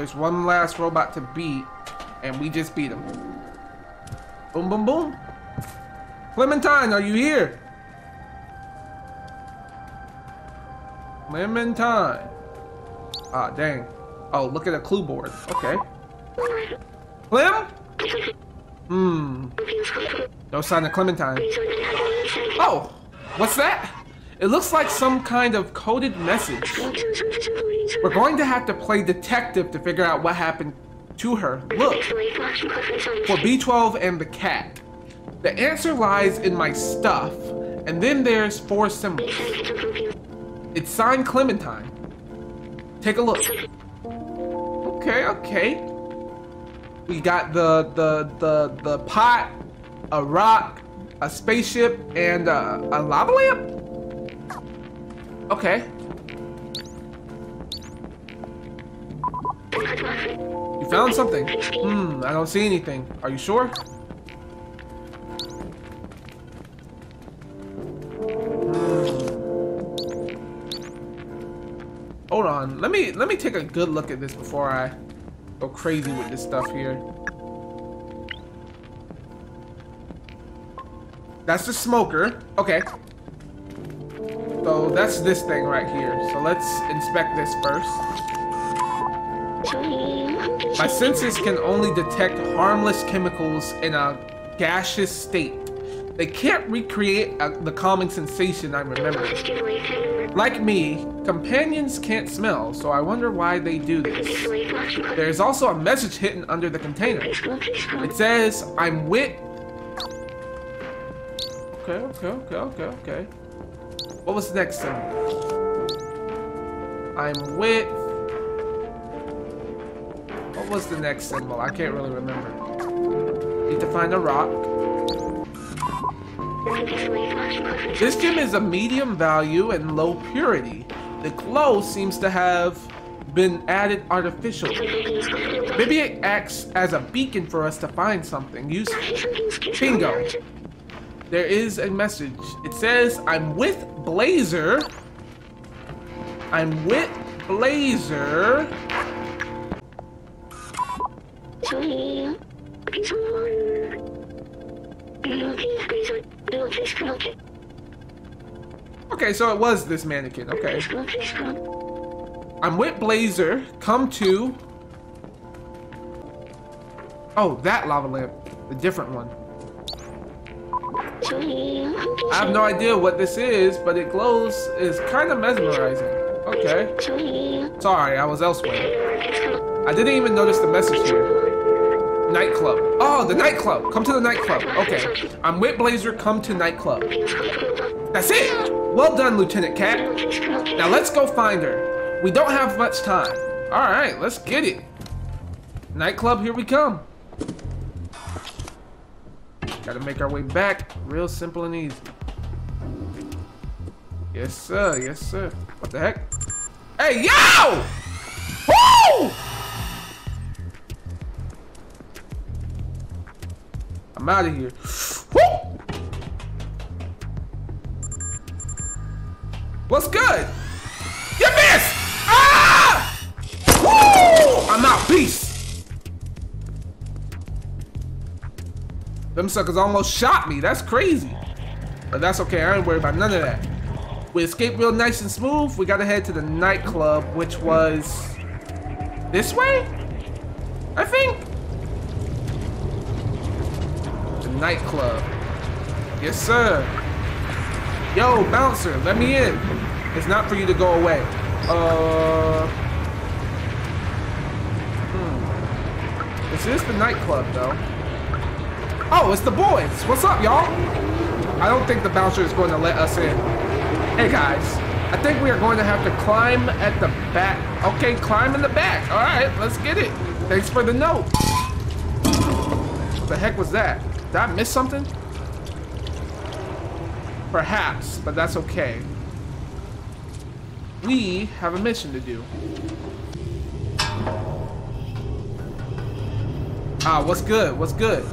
There's one last robot to beat, and we just beat him. Boom, boom, boom. Clementine, are you here? Clementine. Ah, dang. Oh, look at the clue board. Okay. Clem? Hmm. No sign of Clementine. Oh, what's that? It looks like some kind of coded message. We're going to have to play detective to figure out what happened to her. Look, for B12 and the cat. The answer lies in my stuff, and then there's four symbols. It's signed Clementine. Take a look. Okay, okay. We got the the the the pot, a rock, a spaceship, and a, a lava lamp. Okay. You found something. Hmm, I don't see anything. Are you sure? Hold on. Let me let me take a good look at this before I go crazy with this stuff here. That's the smoker. Okay. So that's this thing right here. So let's inspect this first. My senses can only detect harmless chemicals in a gaseous state. They can't recreate a, the calming sensation I remember. Like me, companions can't smell, so I wonder why they do this. There's also a message hidden under the container. It says, I'm with... Okay, okay, okay, okay, okay. What was the next symbol? I'm with... What was the next symbol? I can't really remember. Need to find a rock. This gem is a medium value and low purity. The glow seems to have been added artificially. Maybe it acts as a beacon for us to find something useful. Bingo. There is a message. It says, I'm with Blazer. I'm with Blazer. Okay, so it was this mannequin. Okay. I'm with Blazer. Come to... Oh, that lava lamp. The different one. I have no idea what this is, but it glows is kind of mesmerizing. Okay. Sorry, I was elsewhere. I didn't even notice the message here. Nightclub. Oh, the nightclub. Come to the nightclub. Okay. I'm with Blazer. Come to nightclub. That's it. Well done, Lieutenant Cat. Now let's go find her. We don't have much time. All right, let's get it. Nightclub, here we come. Gotta make our way back. Real simple and easy. Yes, sir. Yes, sir. What the heck? Hey, yo! Woo! I'm out of here. Woo! What's good? Them suckers almost shot me. That's crazy. But that's okay. I ain't worried about none of that. We escaped real nice and smooth. We gotta head to the nightclub, which was this way? I think. The nightclub. Yes, sir. Yo, bouncer, let me in. It's not for you to go away. Uh. Hmm. This is the nightclub, though. Oh, it's the boys. What's up, y'all? I don't think the bouncer is going to let us in. Hey, guys. I think we are going to have to climb at the back. Okay, climb in the back. All right, let's get it. Thanks for the note. What the heck was that? Did I miss something? Perhaps, but that's okay. We have a mission to do. Ah, what's good? What's good?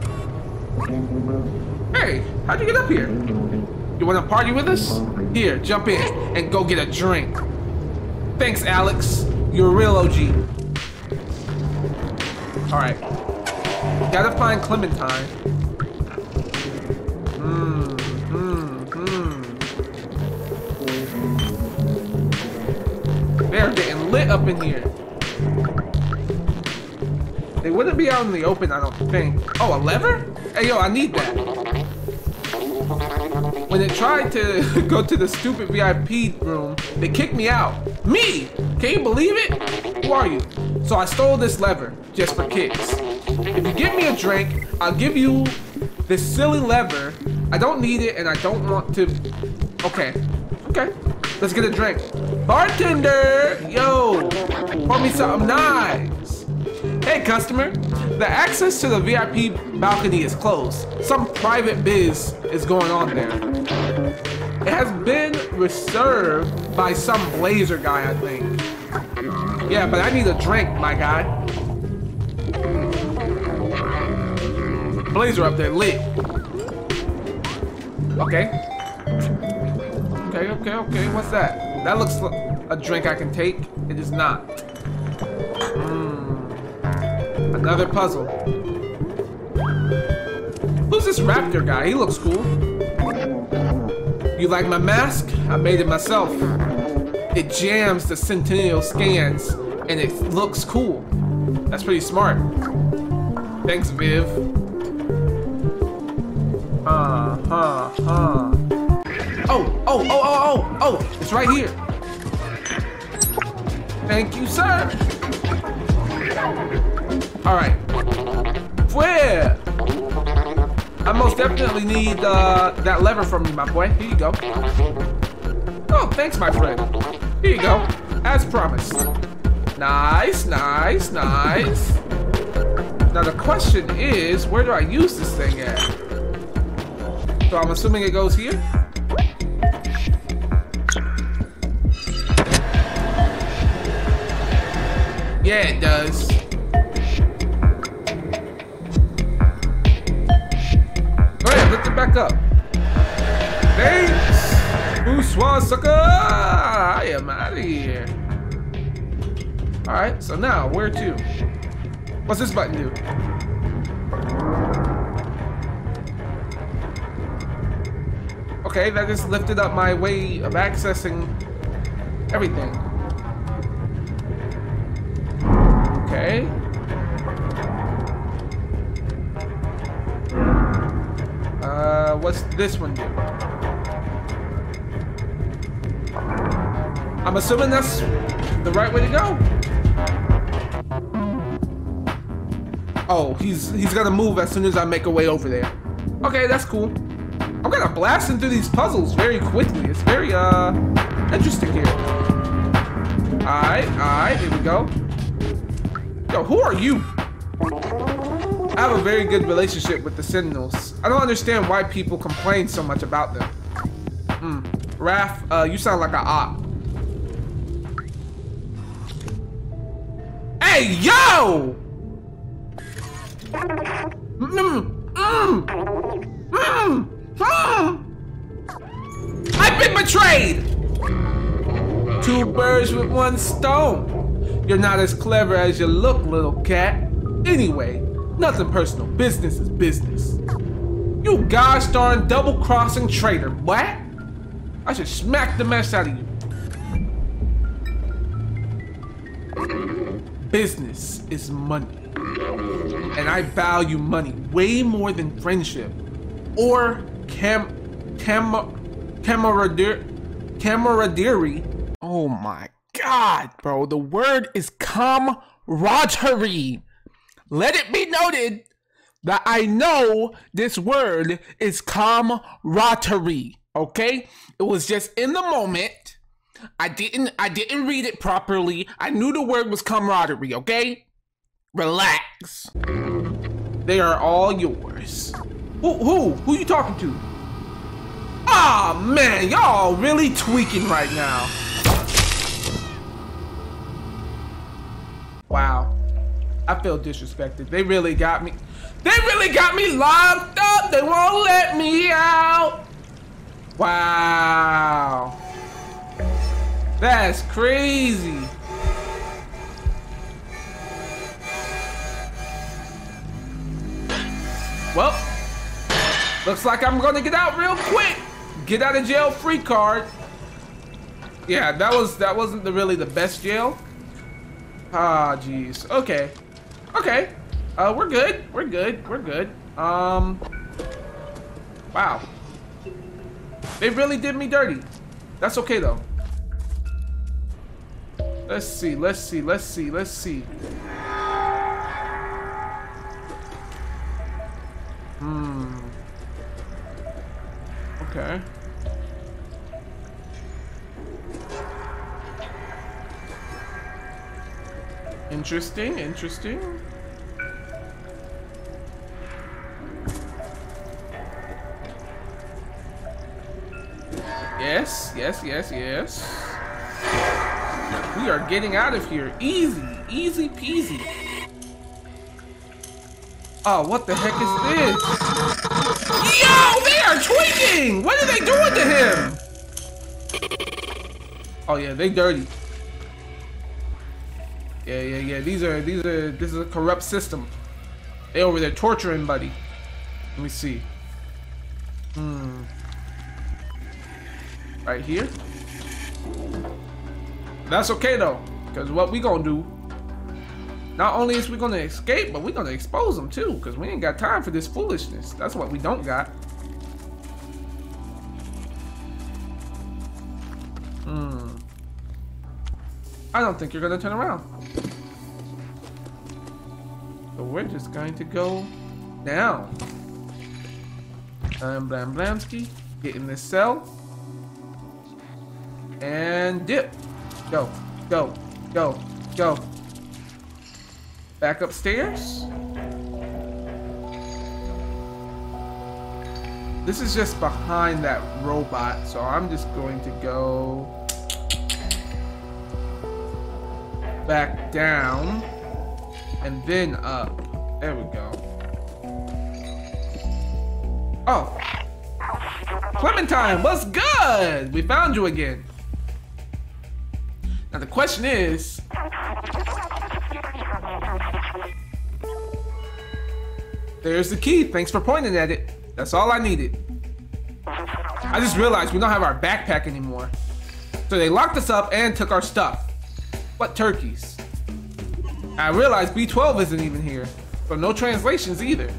Hey, how'd you get up here? You wanna party with us? Here, jump in and go get a drink. Thanks, Alex. You're a real OG. Alright. Gotta find Clementine. Mmm, mmm, mmm. They're getting lit up in here. They wouldn't be out in the open, I don't think. Oh, a lever? Hey, yo, I need that. when it tried to (laughs) go to the stupid VIP room, they kicked me out. Me! Can you believe it? Who are you? So I stole this lever, just for kicks. If you give me a drink, I'll give you this silly lever. I don't need it and I don't want to... Okay. Okay. Let's get a drink. Bartender! Yo! Pour me something nice. Hey, customer. The access to the VIP balcony is closed. Some private biz is going on there. It has been reserved by some blazer guy, I think. Yeah, but I need a drink, my guy. Blazer up there, lit. Okay. Okay, okay, okay. What's that? That looks like a drink I can take. It is not. Another puzzle. Who's this raptor guy? He looks cool. You like my mask? I made it myself. It jams the Sentinel scans and it looks cool. That's pretty smart. Thanks, Viv. Huh, huh, huh. Oh, oh, oh, oh, oh, oh, it's right here. Thank you, sir. All right. Where? I most definitely need uh, that lever from you, my boy. Here you go. Oh, thanks, my friend. Here you go. As promised. Nice, nice, nice. Now the question is, where do I use this thing at? So I'm assuming it goes here? Yeah, it does. Back up. Thanks! Bonsoir, sucker! I am out of here. Alright, so now, where to? What's this button do? Okay, that just lifted up my way of accessing everything. This one do? I'm assuming that's the right way to go. Oh, he's he's gonna move as soon as I make a way over there. Okay, that's cool. I'm kind of blasting through these puzzles very quickly. It's very uh interesting here. Alright, alright, here we go. Yo, who are you? I have a very good relationship with the Sentinels. I don't understand why people complain so much about them. Hmm. Raph, uh, you sound like a op. Hey, yo! Mm, mm, mm, mm. I've been betrayed! Two birds with one stone. You're not as clever as you look, little cat. Anyway, nothing personal. Business is business. You gosh darn double-crossing traitor, what? I should smack the mess out of you. Business is money. And I value money way more than friendship. Or cam... cam... camaraderie... camaraderie. Oh my god, bro. The word is camaraderie. Let it be noted that I know this word is camaraderie. Okay? It was just in the moment. I didn't I didn't read it properly. I knew the word was camaraderie, okay? Relax. They are all yours. Who who who you talking to? Ah oh, man, y'all really tweaking right now. Wow. I feel disrespected. They really got me. They really got me locked up. They won't let me out. Wow. That's crazy. Well, looks like I'm gonna get out real quick. Get out of jail free card. Yeah, that was that wasn't the, really the best jail. Ah, jeez. Okay. Okay. Uh, we're good. We're good. We're good. Um. Wow. They really did me dirty. That's okay though. Let's see, let's see, let's see, let's see. Hmm. Okay. Interesting, interesting. Yes, yes, yes, yes. We are getting out of here. Easy, easy peasy. Oh, what the heck is this? Yo, they are tweaking! What are they doing to him? Oh yeah, they dirty. Yeah, yeah, yeah. These are these are this is a corrupt system. They over there torturing buddy. Let me see. Hmm. Right here. That's okay though, because what we gonna do? Not only is we gonna escape, but we gonna expose them too, because we ain't got time for this foolishness. That's what we don't got. Hmm. I don't think you're gonna turn around. So we're just going to go down. Blam blam blamski. Get in this cell. And dip. Go, go, go, go. Back upstairs. This is just behind that robot, so I'm just going to go back down and then up. There we go. Oh. Clementine, what's good? We found you again. Question is, there's the key. Thanks for pointing at it. That's all I needed. I just realized we don't have our backpack anymore. So they locked us up and took our stuff. What turkeys? I realized B12 isn't even here. So no translations either.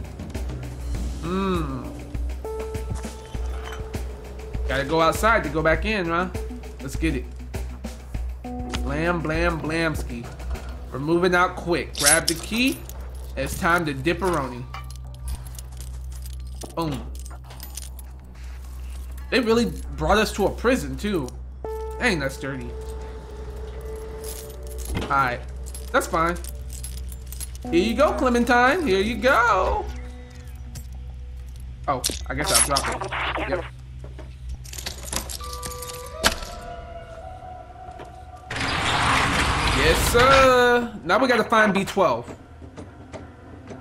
Mmm. Gotta go outside to go back in, huh? Let's get it. Blam, blam, blamski. We're moving out quick. Grab the key. It's time to dipperoni. Boom. They really brought us to a prison, too. Dang, that's dirty. Alright. That's fine. Here you go, Clementine. Here you go. Oh, I guess I'll drop it. Yep. Yes, sir. Now we gotta find B12.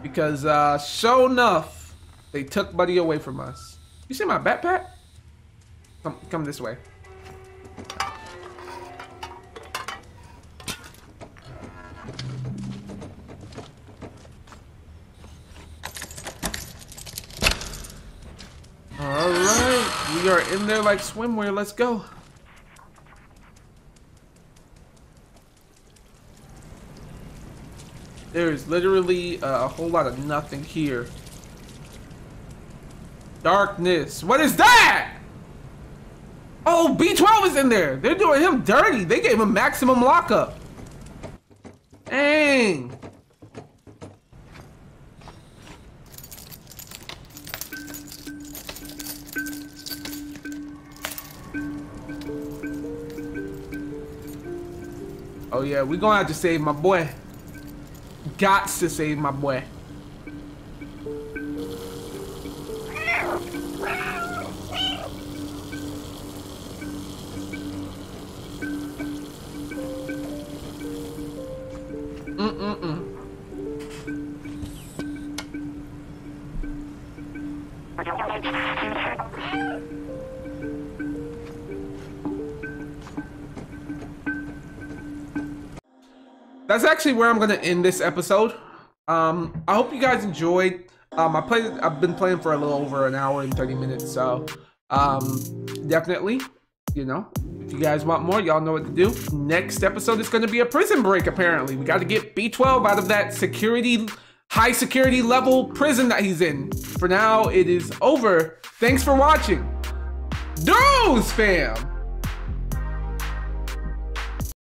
Because, uh, sure enough, they took Buddy away from us. You see my backpack? Come, come this way. Alright, we are in there like swimwear. Let's go. There is literally uh, a whole lot of nothing here. Darkness. What is that? Oh, B12 is in there. They're doing him dirty. They gave him maximum lockup. Dang. Oh yeah, we gonna have to save my boy. Got to save my boy. Actually where I'm gonna end this episode. Um, I hope you guys enjoyed. Um, I played. I've been playing for a little over an hour and 30 minutes, so um, definitely, you know, if you guys want more, y'all know what to do. Next episode is gonna be a prison break. Apparently, we got to get B12 out of that security, high security level prison that he's in. For now, it is over. Thanks for watching. Dudes, fam.